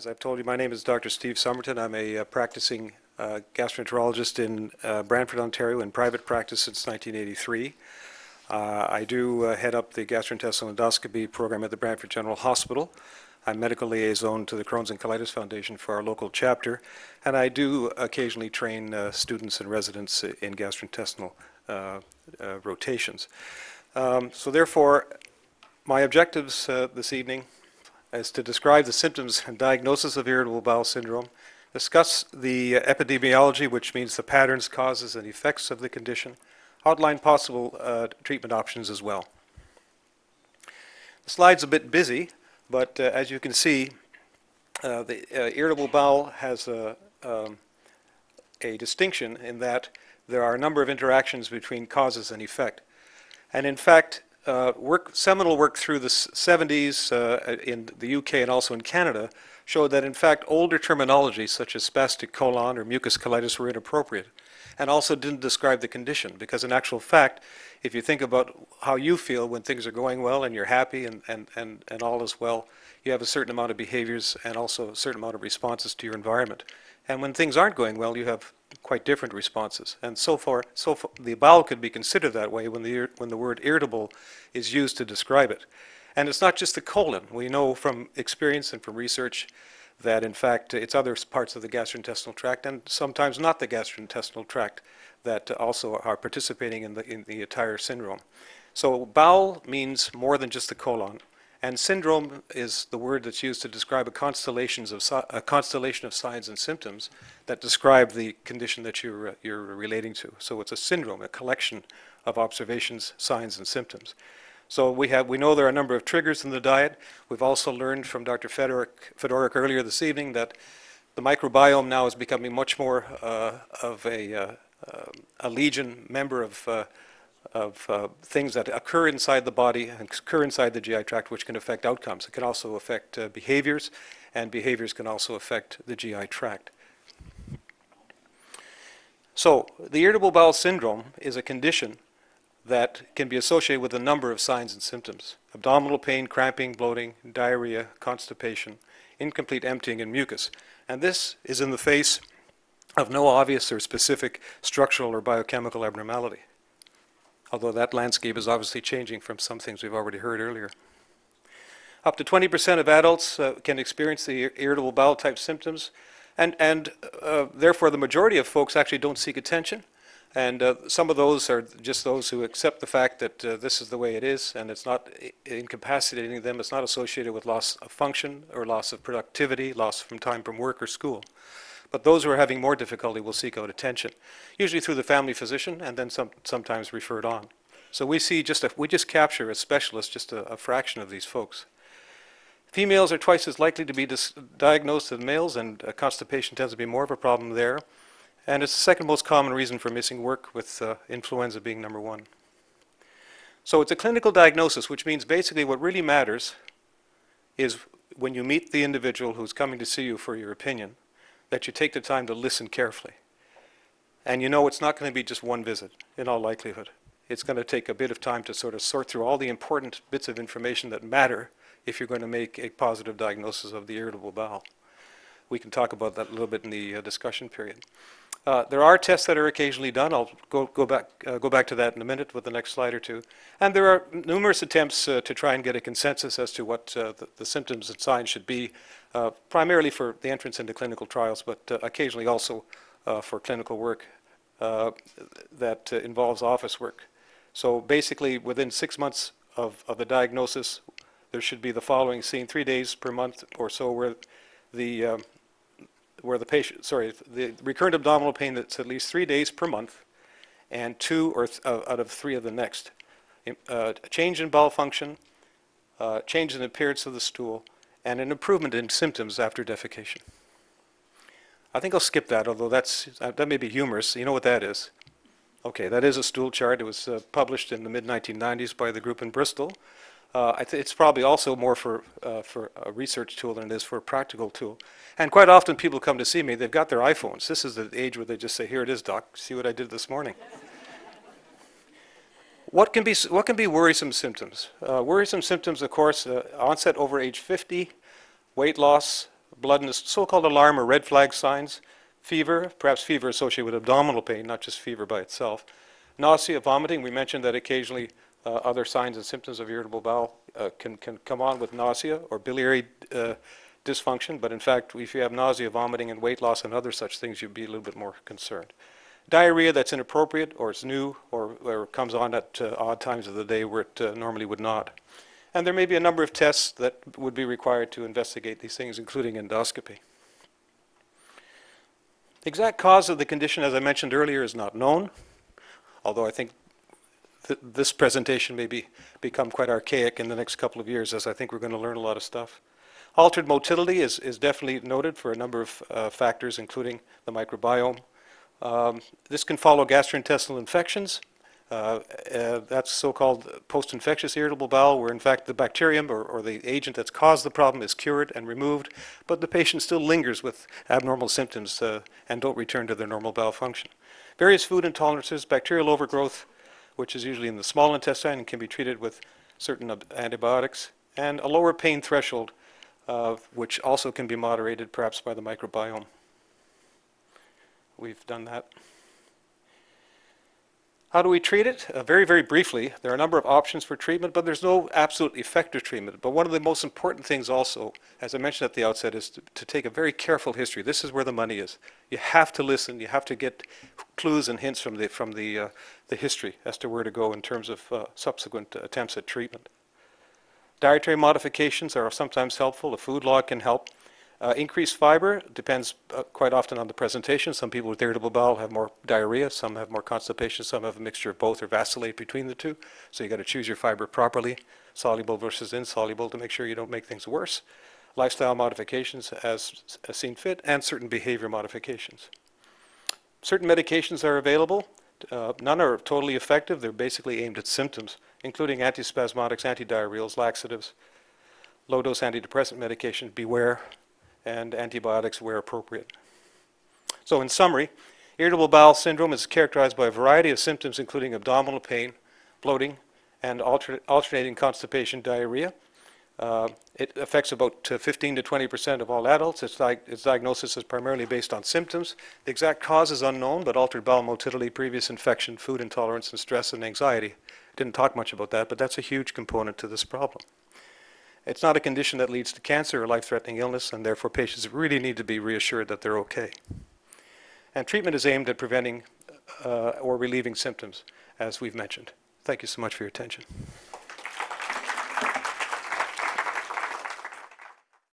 As I've told you, my name is Dr. Steve Somerton. I'm a uh, practicing uh, gastroenterologist in uh, Brantford, Ontario, in private practice since 1983. Uh, I do uh, head up the gastrointestinal endoscopy program at the Brantford General Hospital. I'm medical liaison to the Crohn's and Colitis Foundation for our local chapter, and I do occasionally train uh, students and residents in gastrointestinal rotations. Um, so therefore, my objectives this evening is to describe the symptoms and diagnosis of irritable bowel syndrome, discuss the epidemiology, which means the patterns, causes, and effects of the condition, outline possible uh, treatment options as well. The slide's a bit busy, but uh, as you can see, uh, the uh, irritable bowel has a, um, a distinction in that there are a number of interactions between causes and effect. And in fact, uh, work, seminal work through the 70s uh, in the UK and also in Canada showed that in fact older terminology such as spastic colon or mucus colitis were inappropriate and also didn't describe the condition because in actual fact if you think about how you feel when things are going well and you're happy and, and, and, and all is well you have a certain amount of behaviors and also a certain amount of responses to your environment. And when things aren't going well you have quite different responses. And so far, so far, the bowel could be considered that way when the, when the word irritable is used to describe it. And it's not just the colon. We know from experience and from research that in fact it's other parts of the gastrointestinal tract and sometimes not the gastrointestinal tract that also are participating in the, in the entire syndrome. So bowel means more than just the colon. And syndrome is the word that's used to describe a, constellations of, a constellation of signs and symptoms that describe the condition that you're, uh, you're relating to. So it's a syndrome, a collection of observations, signs, and symptoms. So we, have, we know there are a number of triggers in the diet. We've also learned from Dr. Fedorik, Fedorik earlier this evening that the microbiome now is becoming much more uh, of a, uh, uh, a legion member of uh, of uh, things that occur inside the body and occur inside the GI tract, which can affect outcomes. It can also affect uh, behaviors, and behaviors can also affect the GI tract. So, the irritable bowel syndrome is a condition that can be associated with a number of signs and symptoms abdominal pain, cramping, bloating, diarrhea, constipation, incomplete emptying, and mucus. And this is in the face of no obvious or specific structural or biochemical abnormality although that landscape is obviously changing from some things we've already heard earlier. Up to 20% of adults uh, can experience the irritable bowel type symptoms, and, and uh, therefore the majority of folks actually don't seek attention. And uh, some of those are just those who accept the fact that uh, this is the way it is, and it's not incapacitating them. It's not associated with loss of function or loss of productivity, loss from time from work or school. But those who are having more difficulty will seek out attention, usually through the family physician and then some, sometimes referred on. So we see just a, we just capture as specialists just a, a fraction of these folks. Females are twice as likely to be diagnosed as males, and uh, constipation tends to be more of a problem there. And it's the second most common reason for missing work, with uh, influenza being number one. So it's a clinical diagnosis, which means basically what really matters is when you meet the individual who's coming to see you for your opinion, that you take the time to listen carefully. And you know it's not going to be just one visit, in all likelihood. It's going to take a bit of time to sort of sort through all the important bits of information that matter if you're going to make a positive diagnosis of the irritable bowel. We can talk about that a little bit in the uh, discussion period. Uh, there are tests that are occasionally done. I'll go, go, back, uh, go back to that in a minute with the next slide or two. And there are numerous attempts uh, to try and get a consensus as to what uh, the, the, symptoms and signs should be, uh, primarily for the entrance into clinical trials, but uh, occasionally also for clinical work that involves office work. So basically, within six months of, of the diagnosis, there should be the following seen three days per month or so where the um, where the patient, sorry, the recurrent abdominal pain that's at least three days per month and two or uh, out of three of the next. Uh, change in bowel function, uh, change in appearance of the stool, and an improvement in symptoms after defecation. I think I'll skip that, although that's, uh, that may be humorous. You know what that is? Okay, that is a stool chart. It was uh, published in the mid-1990s by the group in Bristol. Uh, it's probably also more for, uh, for a research tool than it is for a practical tool. And quite often people come to see me, they've got their iPhones. This is the age where they just say, here it is, doc, see what I did this morning. What, can be, what can be worrisome symptoms? Uh, worrisome symptoms, of course, uh, onset over age 50, weight loss, blood in so-called alarm or red flag signs, fever, perhaps fever associated with abdominal pain, not just fever by itself, nausea, vomiting. We mentioned that occasionally uh, other signs and symptoms of irritable bowel uh, can, can come on with nausea or biliary uh, dysfunction, but in fact, if you have nausea, vomiting, and weight loss and other such things, you'd be a little bit more concerned. Diarrhea that's inappropriate or it's new or, or comes on at uh, odd times of the day where it uh, normally would not. And there may be a number of tests that would be required to investigate these things, including endoscopy. The exact cause of the condition, as I mentioned earlier, is not known, although I think th this presentation may be, become quite archaic in the next couple of years, as I think we're going to learn a lot of stuff. Altered motility is, is definitely noted for a number of uh, factors, including the microbiome. Um, this can follow gastrointestinal infections. Uh, uh, that's so-called post-infectious irritable bowel, where in fact the bacterium or, or, the agent that's caused the problem is cured and removed, but the patient still lingers with abnormal symptoms uh, and don't return to their normal bowel function. Various food intolerances, bacterial overgrowth, which is usually in the small intestine and can be treated with certain antibiotics, and a lower pain threshold, uh, which also can be moderated perhaps by the microbiome. We've done that. How do we treat it? Uh, very, very briefly, there are a number of options for treatment, but there's no absolute effective treatment. But one of the most important things also, as I mentioned at the outset, is to, to, take a very careful history. This is where the money is. You have to listen. You have to get clues and hints from the, from the, uh, the history as to where to go in terms of uh, subsequent attempts at treatment. Dietary modifications are sometimes helpful. A food log can help. Uh, increased fiber depends uh, quite often on the presentation. Some people with irritable bowel have more diarrhea, some have more constipation, some have a mixture of both or vacillate between the two. So you got to choose your fiber properly, soluble versus insoluble to make sure you don't make things worse. Lifestyle modifications as, as seen fit and certain behavior modifications. Certain medications are available. Uh, none are totally effective. They're basically aimed at symptoms, including antispasmodics, antidiarrheals, laxatives, low-dose antidepressant medication. Beware and antibiotics where appropriate. So in summary, irritable bowel syndrome is characterized by a variety of symptoms including abdominal pain, bloating, and alter alternating constipation, diarrhea. Uh, it affects about uh, 15 to 20 percent of all adults. Its, di its, diagnosis is primarily based on symptoms. The exact cause is unknown, but altered bowel motility, previous infection, food intolerance, and stress and anxiety. Didn't talk much about that, but that's a huge component to this problem. It's not a condition that leads to cancer or life-threatening illness, and therefore patients really need to be reassured that they're okay. And treatment is aimed at preventing uh, or relieving symptoms, as we've mentioned. Thank you so much for your attention.